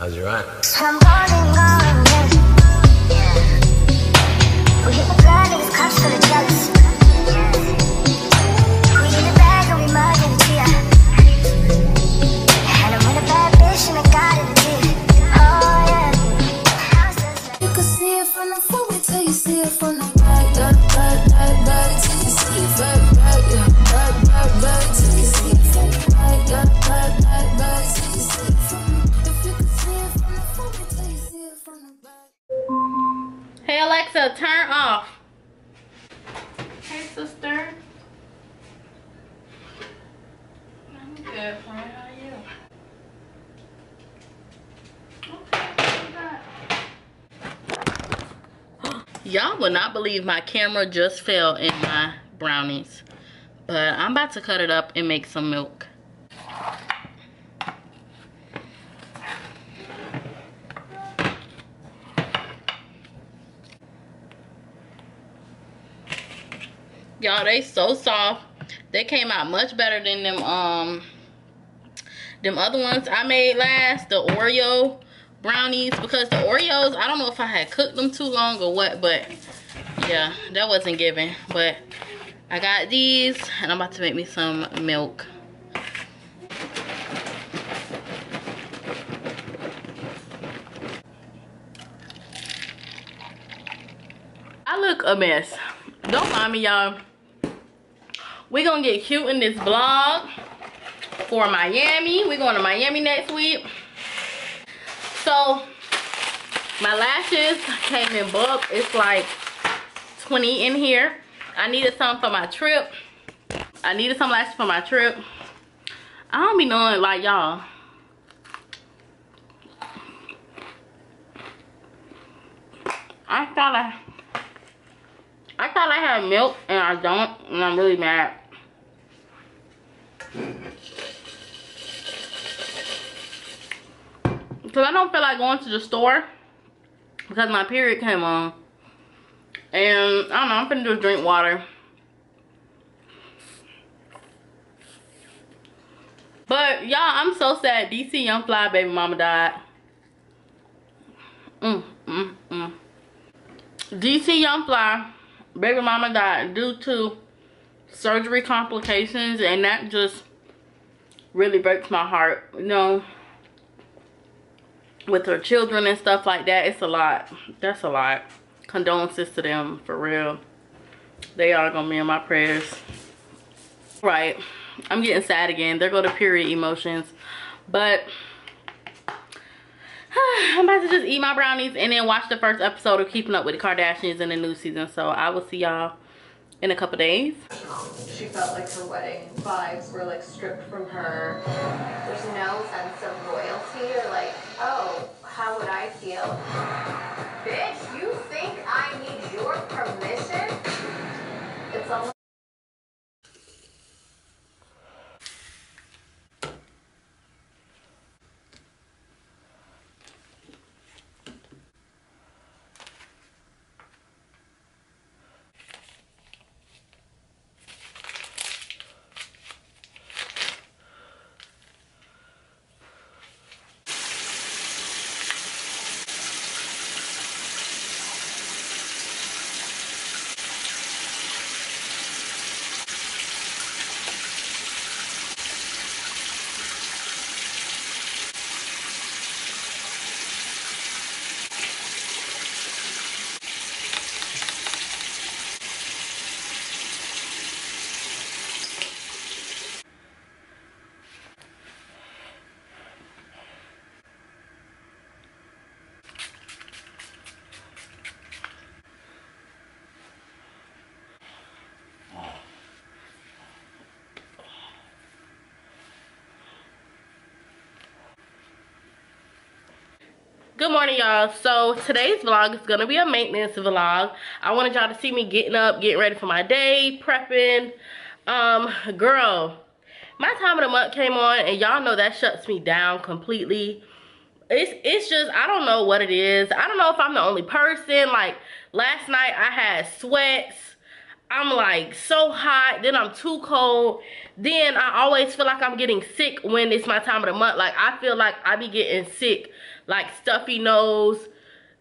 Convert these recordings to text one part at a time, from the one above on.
How's your aunt? I'm on, yeah. We hit the of jealous. Alexa, turn off. Hey sister. I'm good. How are you? Y'all will not believe my camera just fell in my brownies. But I'm about to cut it up and make some milk. Y'all, they so soft. They came out much better than them um them other ones I made last, the Oreo brownies. Because the Oreos, I don't know if I had cooked them too long or what, but yeah, that wasn't given. But I got these and I'm about to make me some milk. I look a mess. Don't mind me, y'all. We're gonna get cute in this vlog for Miami. We're going to Miami next week. So, my lashes came in bulk. It's like 20 in here. I needed some for my trip. I needed some lashes for my trip. I don't be knowing like y'all. I thought I I thought I had milk and I don't and I'm really mad. Cause I don't feel like going to the store because my period came on. And I don't know, I'm finna just drink water. But y'all, I'm so sad. DC Young Fly baby mama died. Mm, mm, mm. DC Young Fly baby mama died due to surgery complications and that just really breaks my heart. You know, with her children and stuff like that, it's a lot. That's a lot. Condolences to them, for real. They are gonna be in my prayers. Right. I'm getting sad again. There go the period emotions. But I'm about to just eat my brownies and then watch the first episode of Keeping Up with the Kardashians in the new season. So I will see y'all in a couple days. She felt like her wedding vibes were like stripped from her. There's no sense of loyalty or like, oh, how would I feel? Bitch, you think I need your permission? It's almost good morning y'all. So today's vlog is gonna be a maintenance vlog. I wanted y'all to see me getting up getting ready for my day prepping. Um girl my time of the month came on and y'all know that shuts me down completely. It's it's just i don't know what it is. I don't know if i'm the only person. Like last night i had sweats. I'm like so hot, then I'm too cold. Then I always feel like I'm getting sick when it's my time of the month. Like I feel like I be getting sick like stuffy nose.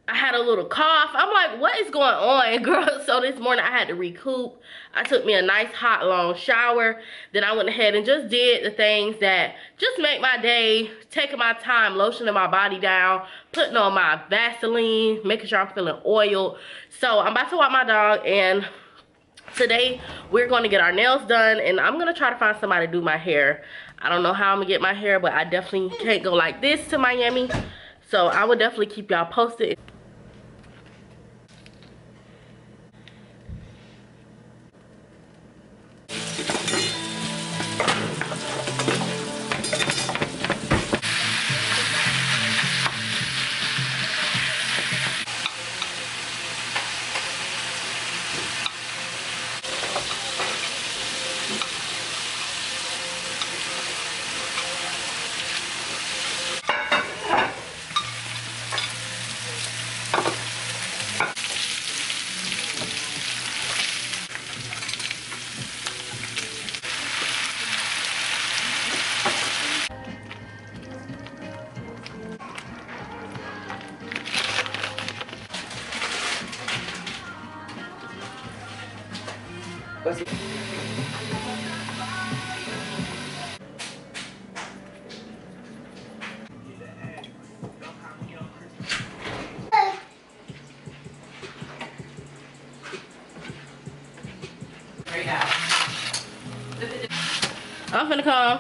I had a little cough. I'm like, what is going on, girl? So this morning I had to recoup. I took me a nice hot long shower. Then I went ahead and just did the things that just make my day, taking my time, lotioning my body down, putting on my Vaseline, making sure I'm feeling oiled. So I'm about to walk my dog and today we're going to get our nails done and I'm going to try to find somebody to do my hair. I don't know how I'm going to get my hair, but I definitely can't go like this to Miami. So I will definitely keep y'all posted. I'm finna come.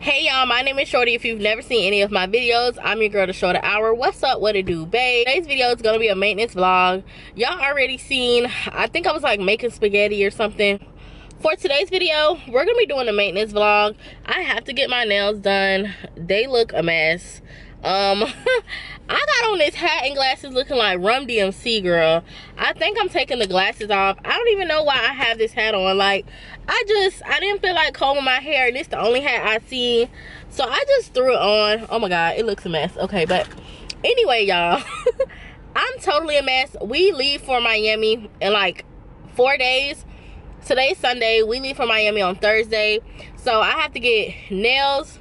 Hey y'all, my name is Shordy. If you've never seen any of my videos, I'm your girl, the Shorty Hour. What's up? What it do, babe? Today's video is gonna be a maintenance vlog. Y'all already seen, I think I was like making spaghetti or something. For today's video, we're gonna be doing a maintenance vlog. I have to get my nails done. They look a mess. Um, I got on this hat and glasses looking like Run DMC girl. I think I'm taking the glasses off. I don't even know why I have this hat on. Like, I just, I didn't feel like combing my hair. And it's the only hat I see. So I just threw it on. Oh my God, it looks a mess. Okay, but anyway, y'all. I'm totally a mess. We leave for Miami in like four days. Today's Sunday. We leave for Miami on Thursday. So I have to get nails,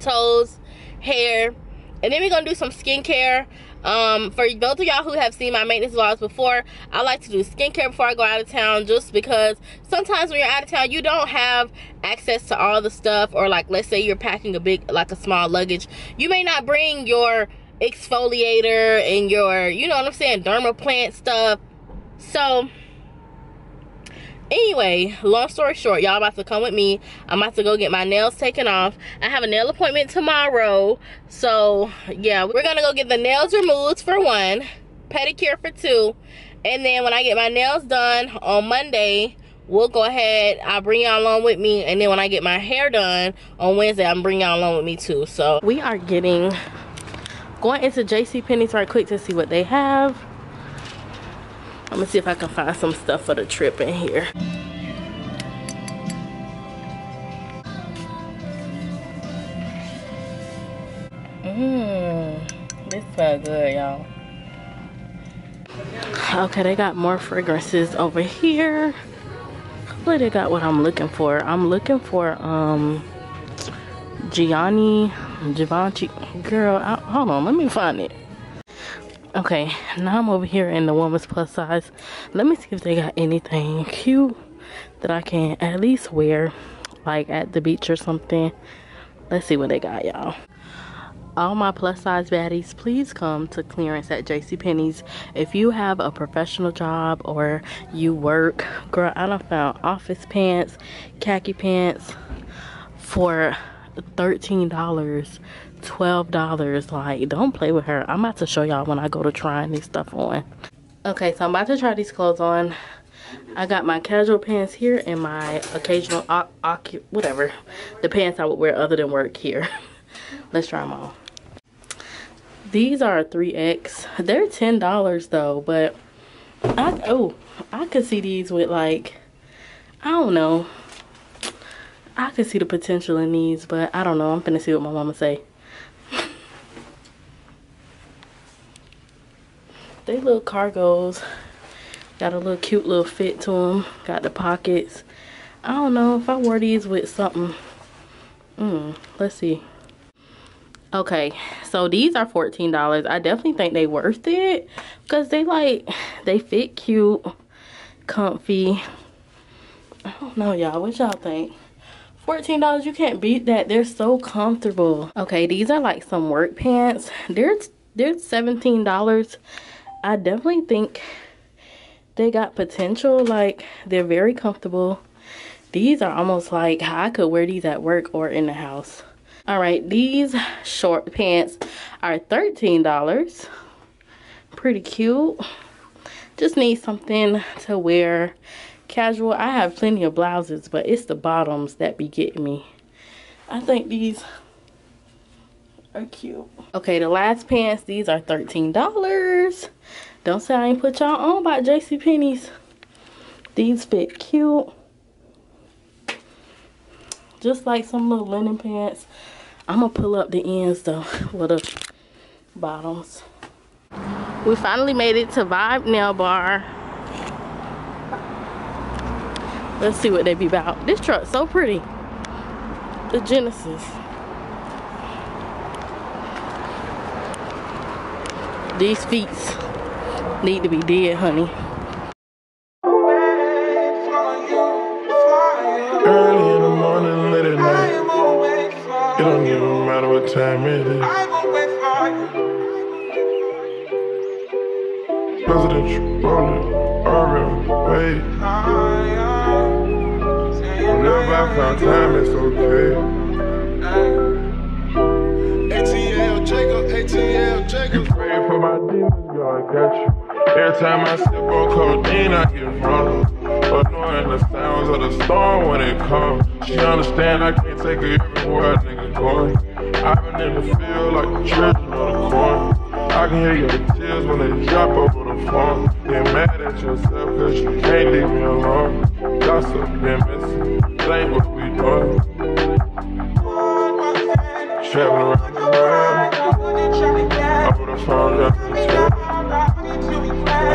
toes, hair, and then we're gonna do some skincare um for those of y'all who have seen my maintenance vlogs before i like to do skincare before i go out of town just because sometimes when you're out of town you don't have access to all the stuff or like let's say you're packing a big like a small luggage you may not bring your exfoliator and your you know what i'm saying dermaplant stuff so anyway long story short y'all about to come with me. I'm about to go get my nails taken off. I have a nail appointment tomorrow. So yeah we're gonna go get the nails removed for one pedicure for two and then when i get my nails done on monday we'll go ahead i'll bring y'all along with me and then when i get my hair done on wednesday i'm bringing y'all along with me too. So we are getting going into jc penney's right quick to see what they have I'm gonna see if I can find some stuff for the trip in here. Mmm, this smells good, y'all. Okay, they got more fragrances over here. Hopefully they got what I'm looking for. I'm looking for um Gianni Givenchy. Girl, I, hold on, let me find it. Okay, now I'm over here in the woman's plus size. Let me see if they got anything cute that I can at least wear, like at the beach or something. Let's see what they got, y'all. All my plus size baddies, please come to clearance at JCPenney's. If you have a professional job or you work, girl, I done found office pants, khaki pants for $13 $12 like don't play with her. I'm about to show y'all when i go to trying this stuff on. Okay so i'm about to try these clothes on. I got my casual pants here and my occasional whatever the pants i would wear other than work here. Let's try them on. These are 3x they're ten dollars though but i oh i could see these with like i don't know. I could see the potential in these, but I don't know. I'm gonna see what my mama say. They little cargos. Got a little cute little fit to them. Got the pockets. I don't know if I wore these with something. Mm, let's see. Okay, so these are $14. I definitely think they worth it because they like, they fit cute, comfy. I don't know, y'all. What y'all think? $14, you can't beat that. They're so comfortable. Okay, these are like some work pants. They're, they're $17. I definitely think they got potential. Like, they're very comfortable. These are almost like I could wear these at work or in the house. All right, these short pants are $13. Pretty cute. Just need something to wear casual. I have plenty of blouses, but it's the bottoms that be getting me. I think these are cute. Okay, the last pants, these are $13. Don't say I ain't put y'all on by JCPenney's. These fit cute. Just like some little linen pants. I'm gonna pull up the ends though with the bottoms. We finally made it to Vibe Nail Bar. Let's see what they be about. This truck's so pretty. The Genesis. These feet need to be dead, honey. Early in the morning, late at night. It don't even matter what time it is. Presidential, rolling, Oreo, wait. Whenever I found time, it's okay. Time I sip on codeine, I get. But knowing the sounds of the storm when it comes, she understand I can't take her everywhere a nigga going. I've been in the field like the children of the corn. I can hear your tears when they drop over the phone. Get mad at yourself cause you can't leave me alone. Gossip been missing, this ain't what we doing. Traveling around the world, I put a phone chair.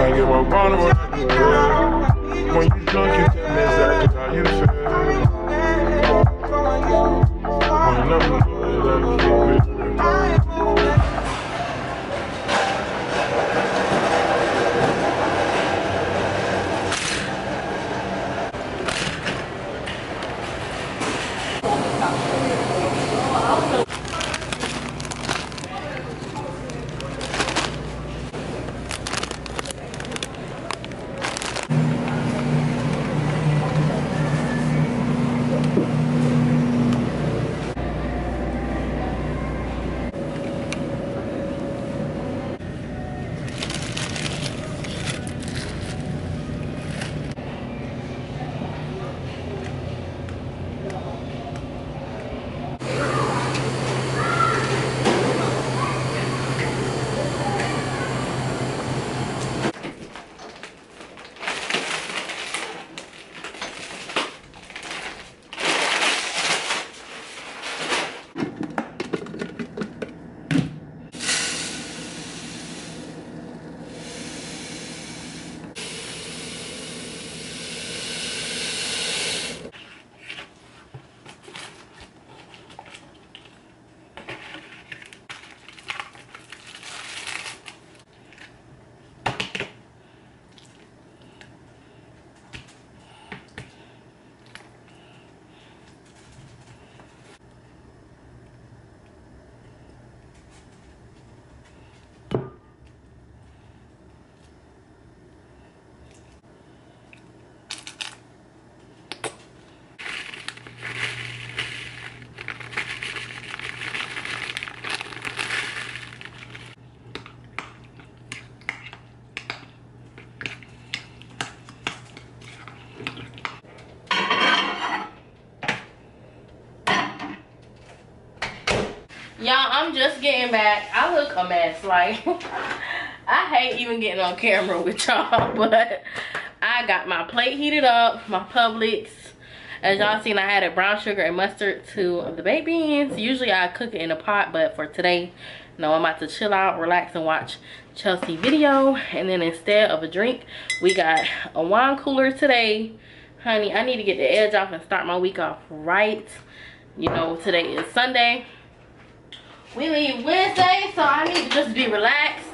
I get more vulnerable than you feel. When you drunk, you tell me exactly how you feel. When just getting back. I look a mess. Like, I hate even getting on camera with y'all, but I got my plate heated up, my Publix, As y'all seen, I added brown sugar and mustard to the baked beans. Usually I cook it in a pot, but for today, no, I'm about to chill out, relax, and watch Chelsea video. And then instead of a drink, we got a wine cooler today. Honey, I need to get the edge off and start my week off right. You know, today is Sunday. We leave Wednesday, so I need to just be relaxed.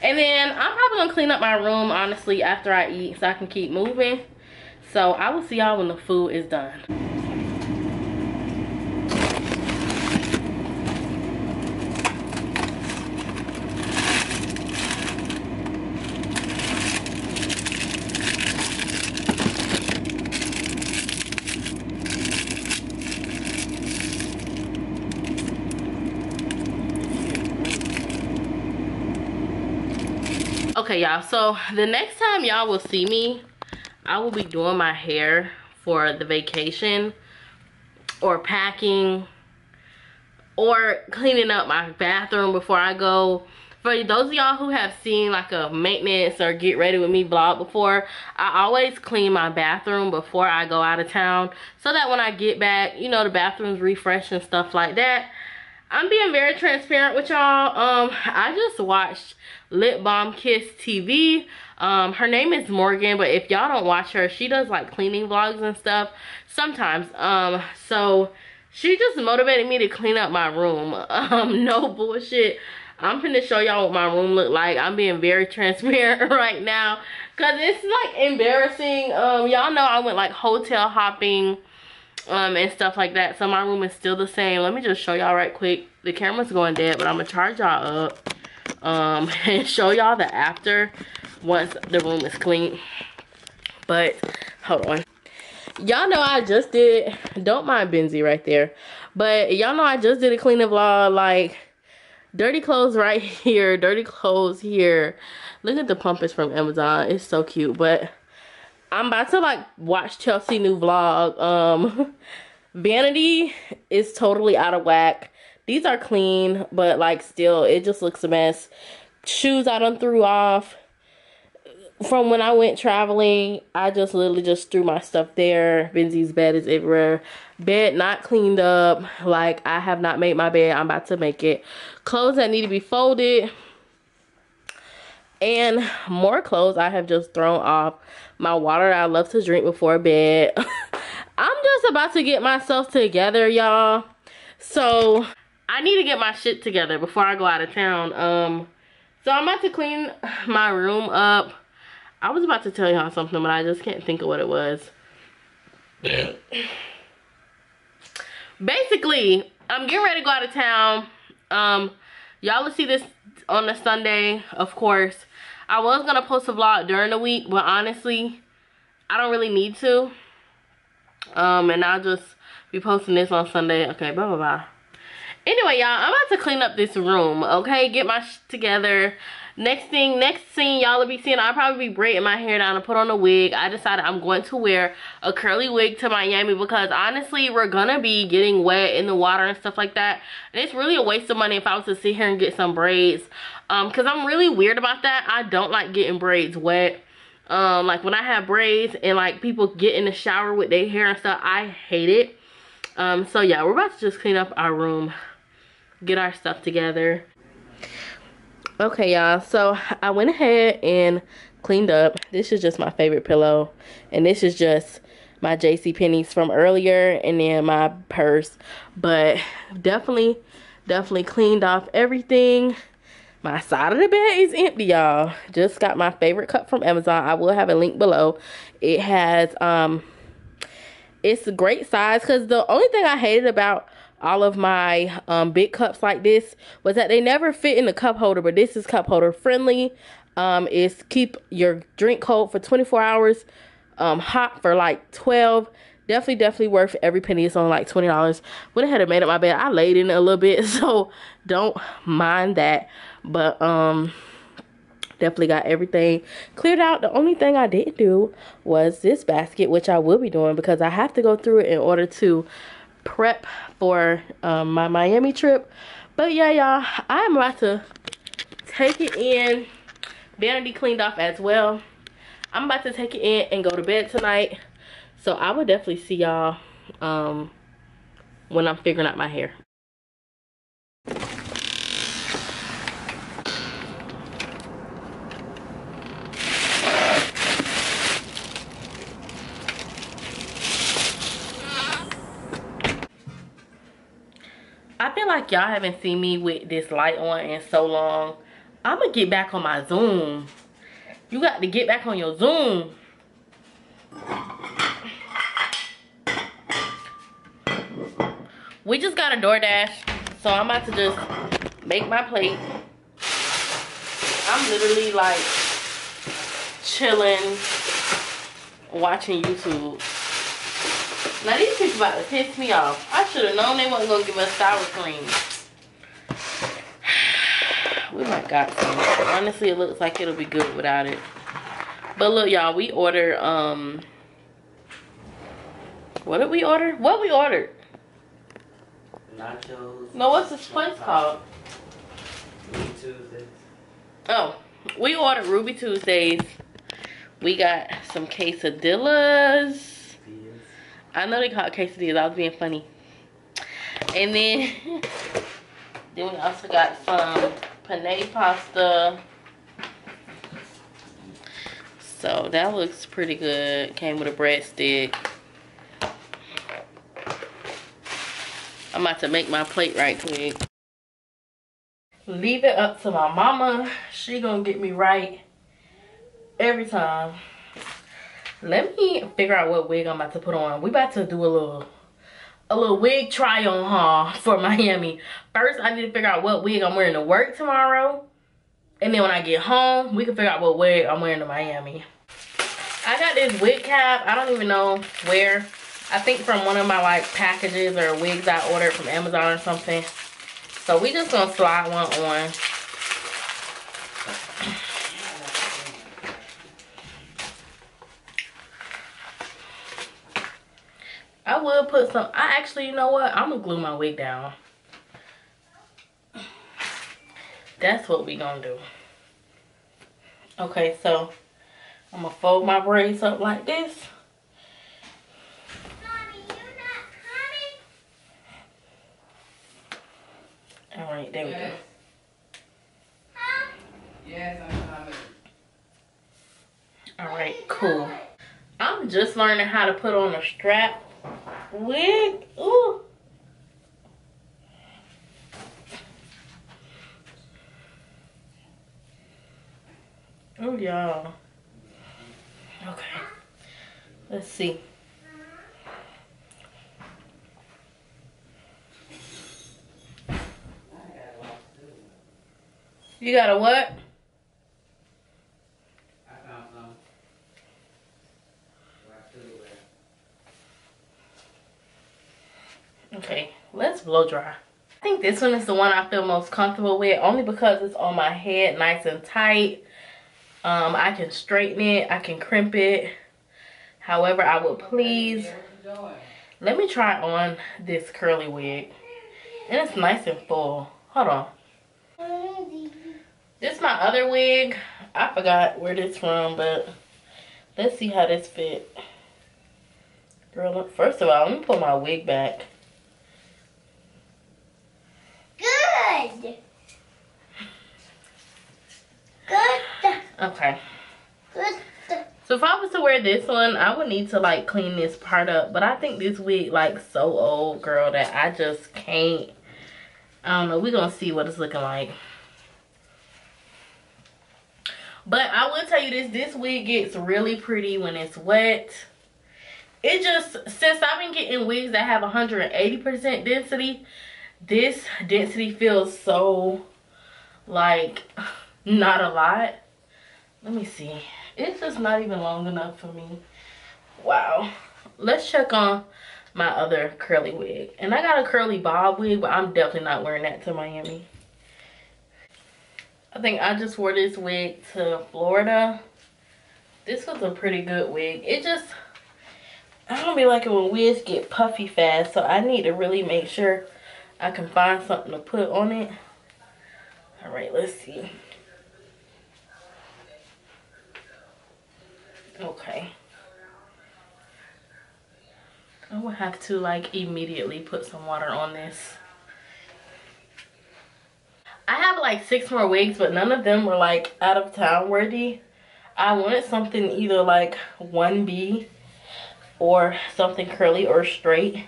And then I'm probably gonna clean up my room, honestly, after I eat so I can keep moving. So I will see y'all when the food is done. Okay, y'all, so the next time y'all will see me, I will be doing my hair for the vacation or packing or cleaning up my bathroom before I go. For those of y'all who have seen like a maintenance or get ready with me vlog before, I always clean my bathroom before I go out of town so that when I get back, you know, the bathroom's refreshed and stuff like that. I'm being very transparent with y'all. Um, I just watched Lip Balm Kiss TV. Um, her name is Morgan, but if y'all don't watch her, she does like cleaning vlogs and stuff sometimes. Um, so she just motivated me to clean up my room. Um, no bullshit. I'm gonna show y'all what my room look like. I'm being very transparent right now because it's like embarrassing. Um, y'all know I went like hotel hopping um and stuff like that. So my room is still the same. Let me just show y'all right quick. The camera's going dead but i'm gonna charge y'all up um and show y'all the after once the room is clean. But hold on. Y'all know i just did don't mind benzie right there but y'all know i just did a cleaning vlog like dirty clothes right here dirty clothes here. Look at the pumpers from amazon. It's so cute but I'm about to like watch Chelsea new vlog. Um Vanity is totally out of whack. These are clean, but like still it just looks a mess. Shoes I done threw off. From when I went traveling, I just literally just threw my stuff there. Benzie's bed is everywhere. Bed not cleaned up. Like I have not made my bed. I'm about to make it. Clothes that need to be folded and more clothes I have just thrown off. My water I love to drink before bed. I'm just about to get myself together, y'all. So, I need to get my shit together before I go out of town. Um, so I'm about to clean my room up. I was about to tell y'all something, but I just can't think of what it was. Basically, I'm getting ready to go out of town. Um, y'all will see this on the Sunday, of course. I was going to post a vlog during the week, but honestly, I don't really need to. Um, and I'll just be posting this on Sunday. Okay, blah, blah, blah. Anyway, y'all, I'm about to clean up this room, okay? Get my sh together. Next thing, next scene y'all will be seeing, I'll probably be braiding my hair down and put on a wig. I decided I'm going to wear a curly wig to Miami because honestly, we're gonna be getting wet in the water and stuff like that. And it's really a waste of money if I was to sit here and get some braids. Um, cause I'm really weird about that. I don't like getting braids wet. Um, like when I have braids and like people get in the shower with their hair and stuff, I hate it. Um, so yeah, we're about to just clean up our room, get our stuff together. Okay y'all. So i went ahead and cleaned up. This is just my favorite pillow. And this is just my jc penney's from earlier and then my purse. But definitely definitely cleaned off everything. My side of the bed is empty y'all. Just got my favorite cup from amazon. I will have a link below. It has um it's a great size because the only thing i hated about all of my um, big cups like this was that they never fit in the cup holder, but this is cup holder friendly. Um, it's keep your drink cold for 24 hours, um, hot for like 12. Definitely, definitely worth every penny. It's only like $20. Went ahead and made up my bed. I laid in a little bit, so don't mind that. But, um, definitely got everything cleared out. The only thing I didn't do was this basket, which I will be doing because I have to go through it in order to prep for um, my Miami trip. But yeah, y'all, I am about to take it in. Vanity cleaned off as well. I'm about to take it in and go to bed tonight. So I will definitely see y'all um, when I'm figuring out my hair. I feel like y'all haven't seen me with this light on in so long. I'm gonna get back on my Zoom. You got to get back on your Zoom. We just got a DoorDash, so I'm about to just make my plate. I'm literally like chilling, watching YouTube. Now these people about to piss me off. I should have known they wasn't gonna give us sour cream. We might got some. Honestly, it looks like it'll be good without it. But look, y'all, we ordered um what did we order? What we ordered? Nachos. No, what's this place called? Ruby Tuesdays. Oh, we ordered Ruby Tuesdays. We got some quesadillas. I know they call it quesadillas. I was being funny. And then, then we also got some penne pasta. So that looks pretty good. Came with a breadstick. I'm about to make my plate right quick. Leave it up to my mama. She gonna get me right every time. Let me figure out what wig I'm about to put on. We about to do a little a little wig try on haul for Miami. First, I need to figure out what wig I'm wearing to work tomorrow. And then when I get home, we can figure out what wig I'm wearing to Miami. I got this wig cap. I don't even know where. I think from one of my like packages or wigs I ordered from Amazon or something. So we just gonna slide one on. I would put some, I actually, you know what? I'm gonna glue my wig down. That's what we gonna do. Okay, so I'm gonna fold my braids up like this. All right, there we go. Yes, I'm coming. All right, cool. I'm just learning how to put on a strap wig. Ooh. Oh, y'all. Okay. Let's see. You got a what? I found some. Right to the left. Okay, let's blow dry. I think this one is the one I feel most comfortable with only because it's on my head nice and tight. Um, I can straighten it, I can crimp it however I would please. Let me try on this curly wig. And it's nice and full. Hold on. This is my other wig. I forgot where this from, but let's see how this fit. Girl, first of all, let me put my wig back. Good. Good. Okay. Good. So if I was to wear this one, I would need to like clean this part up. But I think this wig like so old, girl, that I just can't. I don't know. We're going to see what it's looking like. But I will tell you this. This wig gets really pretty when it's wet. It just, since I've been getting wigs that have 180% density, this density feels so like not a lot. Let me see. It's just not even long enough for me. Wow. Let's check on my other curly wig. And I got a curly bob wig, but I'm definitely not wearing that to Miami. I think I just wore this wig to Florida. This was a pretty good wig. It just, I don't be liking when wigs get puffy fast. So I need to really make sure I can find something to put on it. All right, let's see. Okay. I will have to like immediately put some water on this. I have like six more wigs, but none of them were like out of town worthy. I wanted something either like 1B or something curly or straight.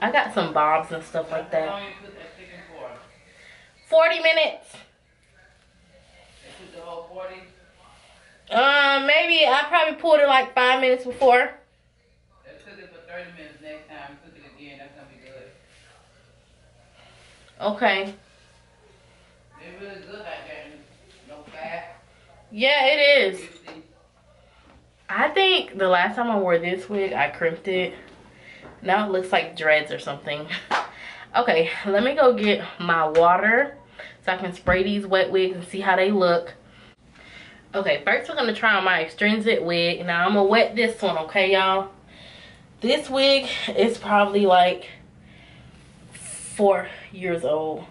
I got some bobs and stuff like that. long you put that chicken for? 40 minutes. You put the whole 40? Um, maybe I probably pulled it like five minutes before. Let's cook it for 30 minutes next time. Cook it again. That's gonna be good. Okay. It's really good there. and No fat. Yeah, it is. I think the last time I wore this wig, I crimped it. Now it looks like dreads or something. Okay, let me go get my water so I can spray these wet wigs and see how they look. Okay, first we're gonna try on my extrinsic wig. Now I'm gonna wet this one, okay, y'all? This wig is probably like four years old.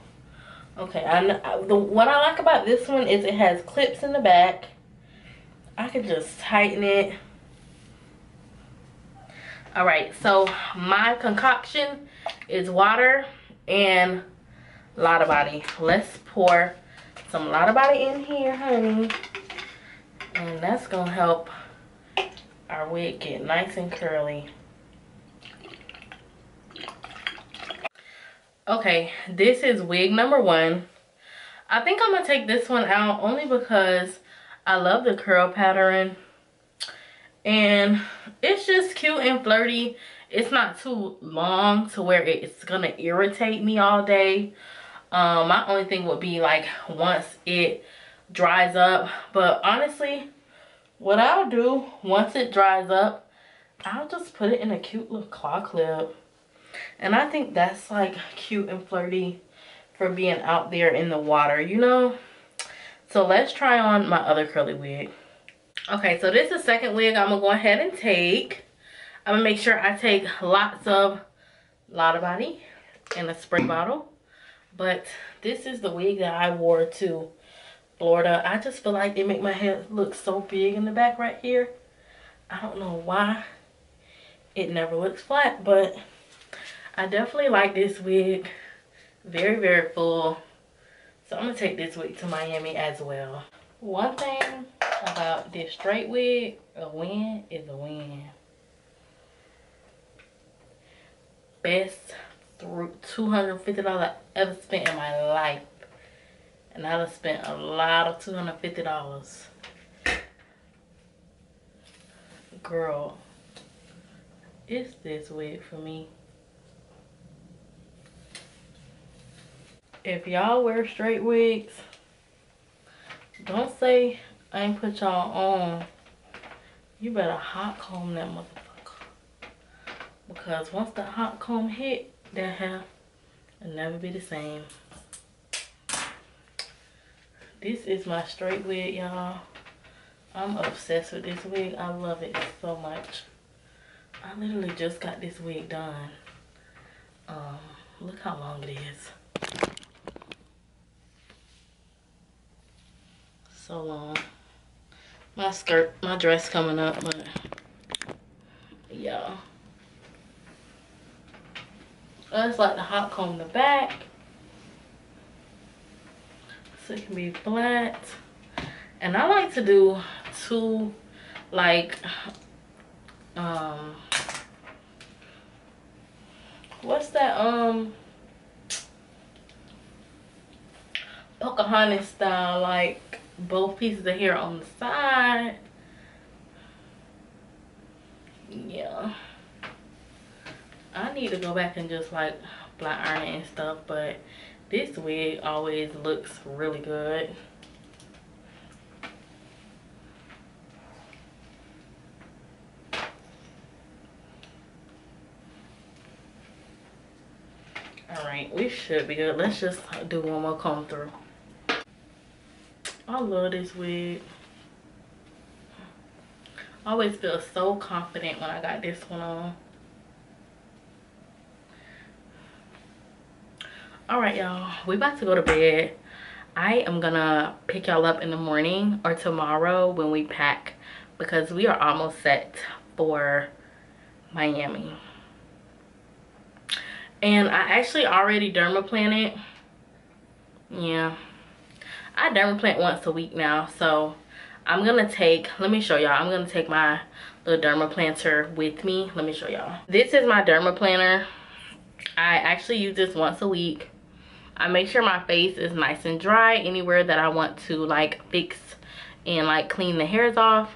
Okay, I, kn- I the what I like about this one is it has clips in the back. I can just tighten it. All right, so my concoction is water and Lotta Body. Let's pour some Lotta Body in here, honey. And that's gonna help our wig get nice and curly. Okay, this is wig number one. I think I'm gonna take this one out only because I love the curl pattern. And it's just cute and flirty. It's not too long to where it's gonna irritate me all day. Um, my only thing would be like once it dries up. But honestly, what I'll do once it dries up, I'll just put it in a cute little claw clip. And I think that's like cute and flirty for being out there in the water, you know? So let's try on my other curly wig. Okay, so this is the second wig I'm gonna go ahead and take. I'm gonna make sure I take lots of Lotta Body in a spray bottle. But this is the wig that I wore to Florida. I just feel like it make my head look so big in the back right here. I don't know why it never looks flat, but I definitely like this wig. Very, very full. So I'm gonna take this wig to Miami as well. One thing about this straight wig, a win is a win. Best $250 I ever spent in my life. And I done spent a lot of $250. Girl, it's this wig for me. If y'all wear straight wigs, don't say I ain't put y'all on. You better hot comb that motherfucker. Because once the hot comb hit, that hair will never be the same. This is my straight wig, y'all. I'm obsessed with this wig. I love it so much. I literally just got this wig done. Um, look how long it is. So long. My skirt, my dress coming up, but yeah. I just like to hot comb the back. So it can be flat. And I like to do two like um what's that um Pocahontas style like both pieces of hair on the side. Yeah. I need to go back and just like flat iron it and stuff but this wig always looks really good. All right we should be good. Let's just do one more comb through i love this wig I always feel so confident when i got this one on all right y'all we about to go to bed i am gonna pick y'all up in the morning or tomorrow when we pack because we are almost set for Miami. And I actually already dermaplanted. Yeah. I dermaplane once a week now. So I'm going to take, let me show y'all. I'm going to take my little dermaplaner with me. Let me show y'all. This is my dermaplaner. I actually use this once a week. I make sure my face is nice and dry anywhere that I want to like fix and like clean the hairs off.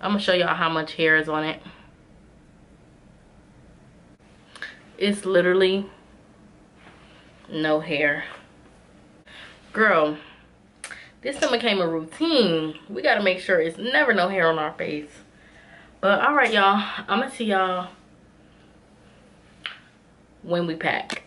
I'm gonna show y'all how much hair is on it. It's literally no hair. Girl, this one became a routine. We gotta make sure it's never no hair on our face. But all right, y'all, I'm gonna see y'all when we pack.